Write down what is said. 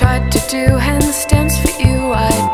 tried to do handstands for you. I